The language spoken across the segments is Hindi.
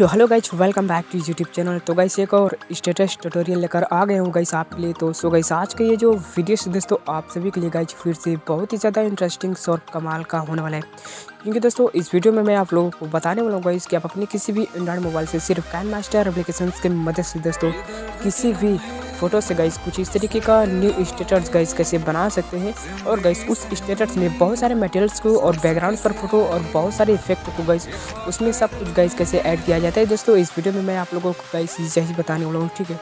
So hello guys, welcome back to YouTube channel. तो गाइस, एक और स्टेटस ट्यूटोरियल लेकर आ गए हूँ गाइस आपके लिए। तो सो गाइस, आज का ये जो वीडियो से दोस्तों आप सभी के लिए गाइस फिर से बहुत ही ज़्यादा इंटरेस्टिंग और कमाल का होने वाला है। क्योंकि दोस्तों, इस वीडियो में मैं आप लोगों को बताने वाला हूँ गाइस कि आप अपने किसी भी एंड्रॉइड मोबाइल से सिर्फ़ कैन मास्टर एप्लीकेशन की मदद से दोस्तों, किसी भी फ़ोटो से गाइस कुछ इस तरीके का न्यू स्टेटस गाइस कैसे बना सकते हैं। और गाइस उस स्टेटस में बहुत सारे मटेरियल्स को और बैकग्राउंड पर फ़ोटो और बहुत सारे इफ़ेक्ट को गाइस उसमें सब कुछ गाइस कैसे ऐड किया जाता है। दोस्तों, इस वीडियो में मैं आप लोगों को गाइस यही बताने वाला हूँ, ठीक है?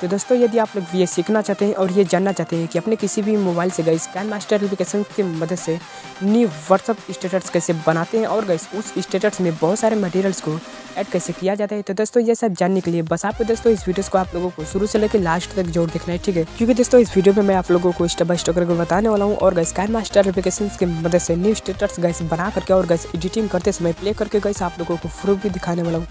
तो दोस्तों, यदि आप लोग ये सीखना चाहते हैं और ये जानना चाहते हैं कि अपने किसी भी मोबाइल से गाइस स्कैन मास्टर एप्लीकेशन की मदद से न्यू व्हाट्सअप स्टेटस कैसे बनाते हैं और गाइस उस स्टेटस में बहुत सारे मटेरियल्स को ऐड कैसे किया जाता है तो दोस्तों, ये सब जानने के लिए बस आपको दोस्तों, इस वीडियो को आप लोगों को शुरू से लेकर लास्ट तक जोड़ देखना है, ठीक है? क्योंकि दोस्तों, इस वीडियो में मैं आप लोगों को स्टेप बाय स्टेप करके बताने वाला हूँ और गाइस कैन मास्टर एप्लीकेशन की मदद से न्यू स्टेटस गाइस बना करके और गाइस एडिटिंग करते समय प्ले करके गाइस आप लोगों को प्रूफ भी दिखाने वाला हूँ।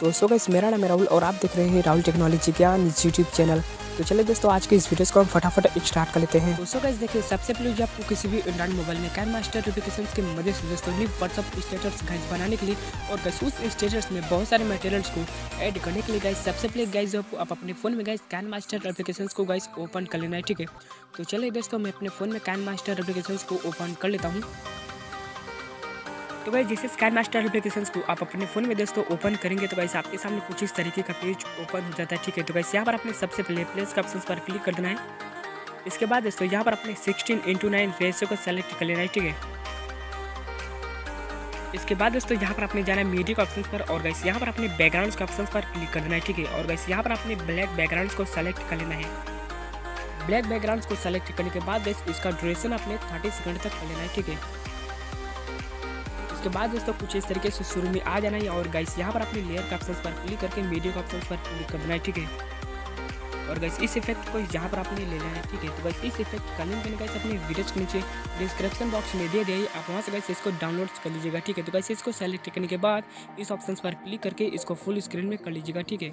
तो सो गाइस, मेरा नाम है राहुल और आप देख रहे हैं Rahul technology Gyan YouTube channel. तो चलिए दोस्तों, आज के इस वीडियो को हम फटाफट स्टार्ट कर लेते हैं। दोस्तों, गाइस, देखिए, सबसे पहले जो आपको किसी भी एंड्रॉइड मोबाइल में कैन मास्टर एप्लीकेशन की मदद से दोस्तों न्यू व्हाट्सअप स्टेटस गाइस, बनाने के लिए और गाइस, उस स्टेटस में बहुत सारे मटेरियल्स को ऐड करने के लिए, गाइस, सबसे पहले, गाइस जो आप अपने फ़ोन में, गाइस कैन मास्टर एप्लीकेशन को, गाइस ओपन कर लेना है, ठीक है? तो चलिए दोस्तों, मैं अपने फ़ोन में कैन मास्टर एप्लीकेशन को ओपन कर लेता हूँ। तो भाई, जैसे स्कैन मास्टर एप्लीकेशन को आप अपने फ़ोन में दोस्तों ओपन करेंगे तो भाई, आपके सामने कुछ इस तरीके का पेज ओपन हो जाता है, ठीक है? तो वैसे यहाँ पर आपने सबसे पहले प्लेस का ऑप्शन पर क्लिक कर देना है। इसके बाद दोस्तों, यहाँ पर अपने सिक्सटीन इंटू नाइन रेसो को सेलेक्ट कर लेना है, ठीक है? इसके बाद दोस्तों, यहाँ पर आपने जाना है मीडिया के ऑप्शन पर और गैस यहाँ पर अपने बैकग्राउंड के ऑप्शन पर क्लिक कर देना है, ठीक है? और गैस यहाँ पर अपने ब्लैक बैकग्राउंड को सेलेक्ट कर लेना है। ब्लैक बैकग्राउंड को सेलेक्ट करने के बाद इसका ड्यूरेशन अपने थर्टी सेकंड तक कर लेना है, ठीक है? उसके बाद दोस्तों, कुछ इस तरीके से शुरू में आ जाना है। और गाइस यहाँ पर अपने लेयर के ऑप्शन पर क्लिक करके मीडियो के ऑप्शन पर क्लिक करना है, ठीक है? और गैस इस इफ़ेक्ट को यहाँ पर आपने ले लेना है, ठीक है? तो बस इस इफ़ेक्ट का लिंक मैंने गाइस अपने वीडियोज़ के नीचे डिस्क्रिप्शन बॉक्स में दे दिया आप वहाँ से गाइस इसको डाउनलोड कर लीजिएगा, ठीक है? तो गाइस इसको सेलेक्ट करने के बाद इस ऑप्शन पर क्लिक करके इसको फुल स्क्रीन में कर लीजिएगा, ठीक है?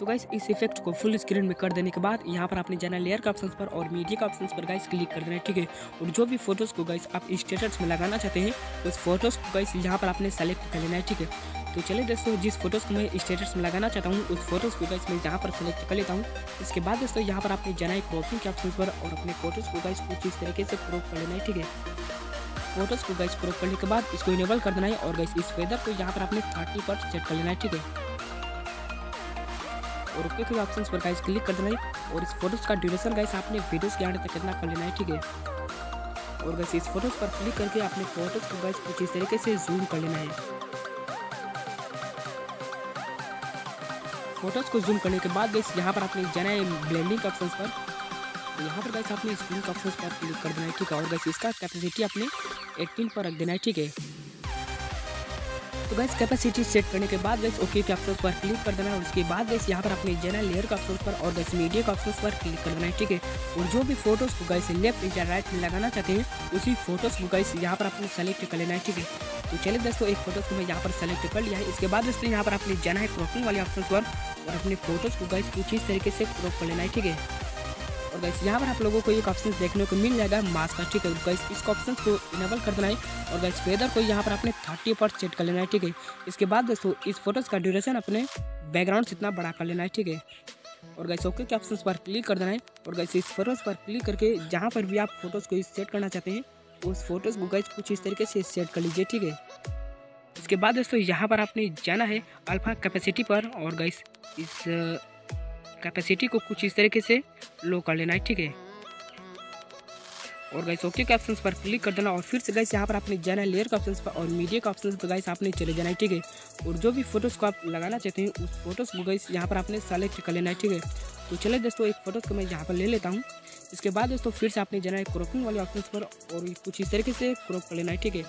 तो गाइस इस इफ़ेक्ट को फुल स्क्रीन में कर देने के बाद यहाँ पर आपने जाना लेयर के ऑप्शन पर और मीडिया के ऑप्शन पर गाइस क्लिक कर देना है, ठीक है? और जो भी फ़ोटोज़ को गाइस आप स्टेटस में लगाना चाहते हैं, उस फ़ोटोज़ को गाइस यहाँ पर आपने सेलेक्ट कर लेना है, ठीक है? तो चलिए दोस्तों, जिस फ़ोटोज़ को मैं स्टेटस में लगाना चाहता हूँ, उस फ़ोटोज़ को गाइस मैं यहाँ पर सेलेक्ट कर लेता हूँ। इसके बाद दोस्तों, यहाँ पर आपने जाना है क्रॉपिंग के ऑप्शन पर और अपने फ़ोटोज़ को गाइस कुछ इस तरीके से क्रॉप कर लेना है, ठीक है? फ़ोटोज़ को गाइस क्रॉप करने के बाद इसको इनेबल कर देना है और गाइस इस वेदर को यहाँ पर आपने थर्टी पर सेट कर लेना है, ठीक है? और ओके के ऑप्शन पर गाइस क्लिक कर देना है और इस फ़ोटोज़ का ड्यूरेशन गाइस आपने वीडियोस के आने तक कितना कर लेना है, ठीक है? और बस इस फ़ोटोज़ पर क्लिक करके अपने फ़ोटोज़ को गाइस कुछ इस तरीके से जूम कर लेना है। फ़ोटोज़ को जूम करने के बाद गाइस यहाँ पर आपने जाना है ब्लेंडिंग के ऑप्शन पर। यहाँ पर गाइस आपने स्क्रीन ऑप्शन पर क्लिक कर देना है, ठीक है? और गाइस इसका कैपेसिटी अपने 18 पर रख देना है, ठीक है? तो गैस कैपेसिटी सेट करने के बाद गैस ओके के ऑप्शन पर क्लिक कर देना है और उसके बाद गैस यहाँ पर अपने जेनरल लेयर के ऑप्शन पर और गैस मीडिया के ऑप्शन पर क्लिक कर देना है ठीक है? और जो भी फ़ोटोज़ को गैस लेफ़्ट या राइट में लगाना चाहते हैं, उसी फ़ोटोज़ को गैस यहाँ पर अपने सेलेक्ट कर लेना है, ठीक है? तो चलिए दोस्तों, एक फ़ोटोज़ को मैं यहाँ पर सेलेक्ट कर लिया है। इसके बाद दोस्तों, यहाँ पर अपने जाना है क्रॉपिंग वाले ऑप्शन पर और अपने फ़ोटोज़ को गैस कुछ इस तरीके से क्रॉप कर लेना है, ठीक है? और गैस यहाँ पर आप लोगों को एक ऑप्शन देखने को मिल जाएगा मास्क का, ठीक है? गैस इस ऑप्शन को इनेबल कर देना है। और गैस वेदर को यहाँ पर अपने थर्टी पर सेट कर लेना है, ठीक है? इसके बाद दोस्तों, इस फ़ोटोज़ का ड्यूरेशन अपने बैकग्राउंड से इतना बड़ा कर लेना है, ठीक है? और गैस ओके के ऑप्शन पर क्लिक कर देना है? और गैस इस फ़ोटोज़ पर क्लिक करके जहाँ पर भी आप फ़ोटोज़ को सेट करना चाहते हैं, उस फ़ोटोज़ को गैस कुछ इस तरीके से सेट कर लीजिए, ठीक है? इसके बाद दोस्तों, यहाँ पर आपने जाना है अल्फ़ा कैपेसिटी पर और गैस इस कैपेसिटी को कुछ इस तरीके से लो कर लेना है, ठीक है? और गाइस ओके के ऑप्शन पर क्लिक कर देना। और फिर से गाइस यहाँ पर आपने जाना है लेयर के ऑप्शन पर और मीडिया के ऑप्शन पर गाइस आपने चले जाना है, ठीक है? और जो भी फ़ोटोज़ को आप लगाना चाहते हैं, उस फ़ोटोज़ को गाइस यहाँ पर आपने सेलेक्ट कर लेना है, ठीक है? तो चले दोस्तों, एक फ़ोटोज़ को मैं यहाँ पर ले लेता हूँ। इसके बाद दोस्तों, फिर से आपने जाना है क्रॉपिंग वाले ऑप्शन पर और कुछ इस तरीके से क्रॉप कर लेना है, ठीक है?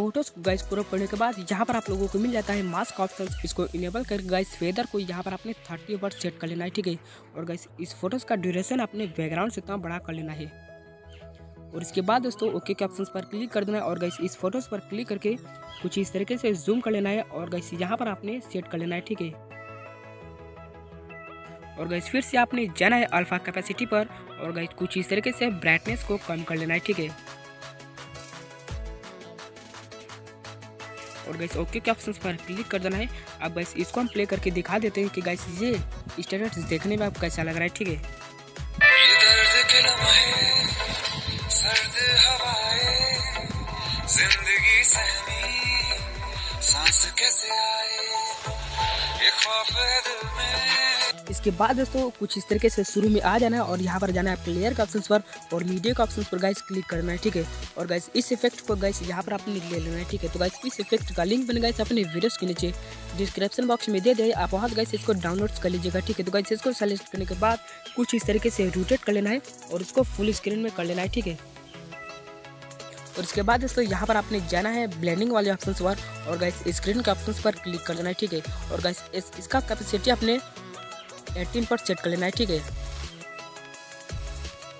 फ़ोटोज़ को गाइस क्रॉप करने के बाद यहाँ पर आप लोगों को मिल जाता है मास्क ऑप्शन इसको इनेबल कर गाइस वेदर को यहाँ पर आपने थर्टी पर सेट कर लेना है, ठीक है? और गाइस इस फ़ोटोज़ का ड्यूरेशन अपने बैकग्राउंड से इतना बड़ा कर लेना है। और इसके बाद दोस्तों ओके के ऑप्शन पर क्लिक कर देना है और गाइस इस फ़ोटोज़ पर क्लिक करके कुछ इस तरीके से जूम कर लेना है और गाइस यहाँ पर आपने सेट कर लेना है, ठीक है? और गाइस फिर से आपने जाना है अल्फ़ा कैपेसिटी पर और गाइस कुछ इस तरीके से ब्राइटनेस को कम कर लेना है, ठीक है? और गैस ओके के ऑप्शन पर क्लिक कर देना है? अब गैस इसको हम प्ले करके दिखा देते हैं कि गैस ये स्टेटस देखने में आपको कैसा लग रहा है, ठीक है? सांस कैसे आए? ये ख्वाब है दिल में। इसके बाद दोस्तों कुछ इस तरीके से शुरू में आ जाना है और यहाँ पर जाना है प्लेयर के ऑप्शन पर और मीडिया के ऑप्शन पर गाइस क्लिक करना है ठीक है? और गाइस इस इफ़ेक्ट को गाइस यहाँ पर आपने ले लेना है ठीक है? तो गाइस इस इफ़ेक्ट का लिंक मैंने गाइस अपने वीडियोस के नीचे डिस्क्रिप्शन बॉक्स में दे दे। आप वहाँ गाइस इसको डाउनलोड कर लीजिएगा ठीक है? तो गाइस इसको सेलेक्ट करने के बाद कुछ इस तरीके से रोटेट कर लेना है और उसको फुल स्क्रीन में कर लेना है ठीक है? और इसके बाद दोस्तों यहाँ पर आपने जाना है ब्लेंडिंग वाले ऑप्शन पर और गाइस स्क्रीन के ऑप्शन पर क्लिक कर देना है ठीक है? और गाइस इस, इसका कैपेसिटी अपने एटीन पर सेट कर लेना है, ठीक है?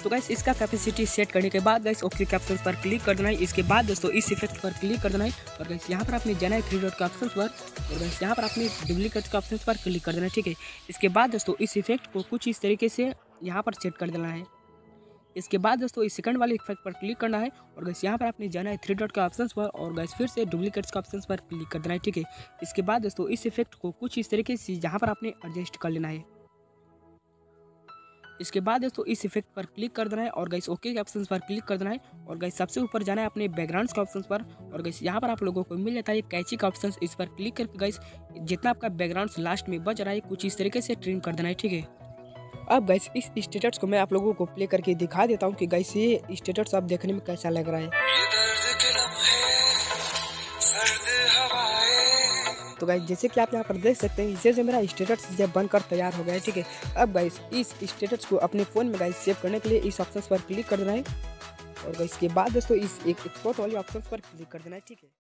तो गैस इसका कैपेसिटी सेट करने के बाद गैस ओके के ऑप्शन पर क्लिक कर देना है। इसके बाद दोस्तों, इस इफ़ेक्ट पर क्लिक कर देना है। और गैस यहाँ पर आपने जाना है थ्री डॉट के ऑप्शन पर। और गैस यहाँ पर आपने डुप्लीकेट के ऑप्शन पर क्लिक कर देना है, ठीक है? इसके बाद दोस्तों, इस इफ़ेक्ट को कुछ इस तरीके से यहाँ पर सेट कर देना है। इसके बाद दोस्तों, इस सेकंड वाले इफ़ेक्ट पर क्लिक करना है। और गैस यहाँ पर आपने जाना है थ्री डॉट के ऑप्शन पर। और गैस फिर से डुप्लीकेट्स के ऑप्शन पर क्लिक कर देना है, ठीक है? इसके बाद दोस्तों, इस इफ़ेक्ट को कुछ इस तरीके से यहाँ पर आपने एडजस्ट कर लेना है। इसके बाद दोस्तों, इस इफ़ेक्ट पर क्लिक कर देना है और गैस ओके के ऑप्शन पर क्लिक कर देना है और गैस सबसे ऊपर जाना है अपने बैकग्राउंड के ऑप्शन पर और गैस यहाँ पर आप लोगों को मिल जाता है कैची का ऑप्शन इस पर क्लिक करके गई जितना आपका बैकग्राउंड लास्ट में बच रहा है, कुछ इस तरीके से ट्रिम कर देना है, ठीक है? अब गैस इस स्टेटस को मैं आप लोगों को प्ले करके दिखा देता हूँ कि गैस ये स्टेटस आप देखने में कैसा लग रहा है। तो गाइस जैसे कि आप यहाँ पर देख सकते हैं जैसे मेरा स्टेटस जब बनकर तैयार हो गया है, ठीक है? अब गाइस इस स्टेटस को अपने फ़ोन में गाइस सेव करने के लिए इस ऑप्शन पर क्लिक कर देना है। और इसके बाद दोस्तों, इस एक एक्सपोर्ट वाले ऑप्शन पर क्लिक कर देना है, ठीक है?